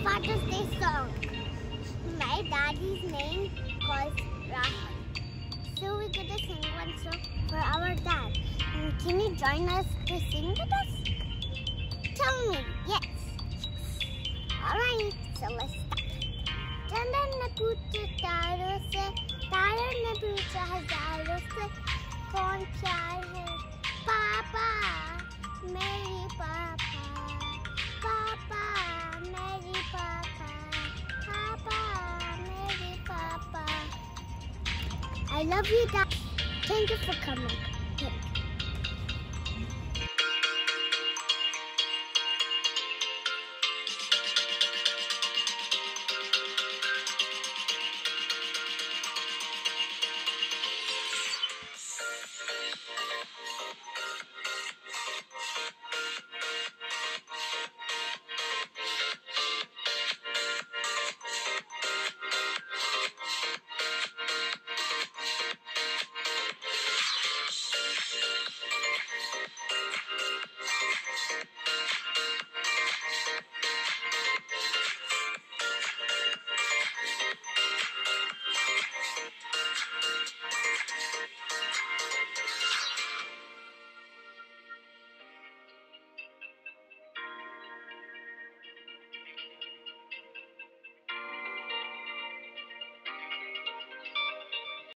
Father's Day song. My daddy's name was Rahul. So we're gonna sing one song for our dad. And can you join us to sing with us? Tell me, yes. Alright, so let's start. चंदन ने पूछे तारों से तारों ने पूछा हजारों से कौन प्यार I love you, Dad. Thank you for coming.